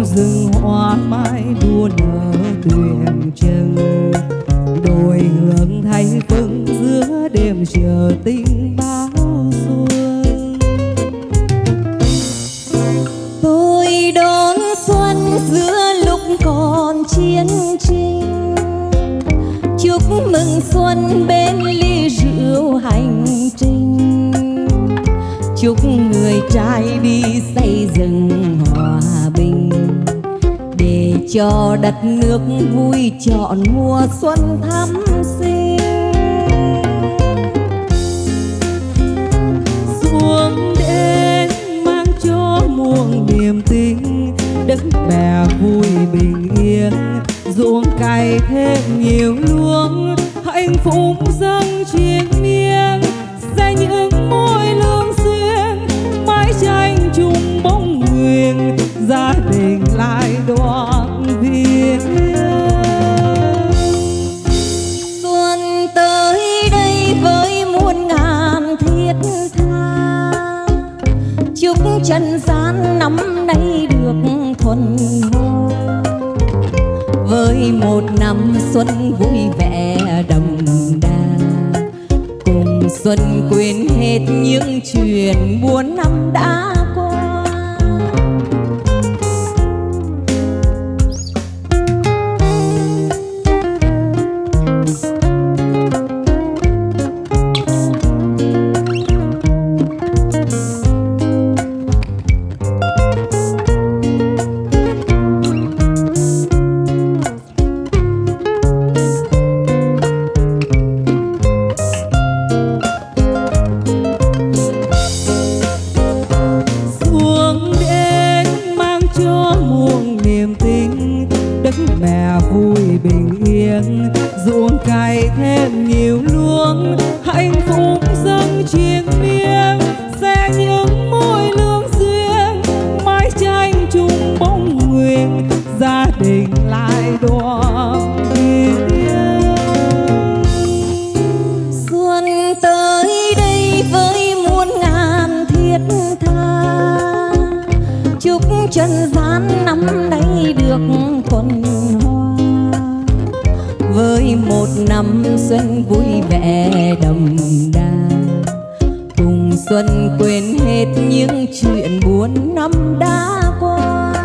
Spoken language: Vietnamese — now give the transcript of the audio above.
trong rừng hoa mai đua nở tuyền trừng đôi hương thay vững giữa đêm chờ tinh bao xuân. Tôi đón xuân giữa lúc còn chiến tranh. Chúc mừng xuân bên ly rượu hành trình. Chúc người trai đi xa cho đất nước vui chọn mùa xuân thắm sinh xuống đến mang cho muôn niềm tin, đất mẹ vui bình yên. Ruộng cày thêm nhiều luống hạnh phúc dâng triền miên dành những môi lương xuyên, mái tranh chung bóng nguyện gia đình lại đoàn Chân gian năm nay được thuần hoa với một năm xuân vui vẻ đầm đà, cùng xuân quên hết những chuyện buồn năm đã bình ruộng cày thêm nhiều luống hạnh phúc dâng triền miên, sẽ những môi lương duyên. Mái tranh chung bóng nguyện, gia đình lại đoàn viên. Xuân tới đây với muôn ngàn thiết tha. Chúc chân gian năm nay được thuần với một năm xuân vui vẻ đầm đà. Cùng xuân quên hết những chuyện buồn năm đã qua.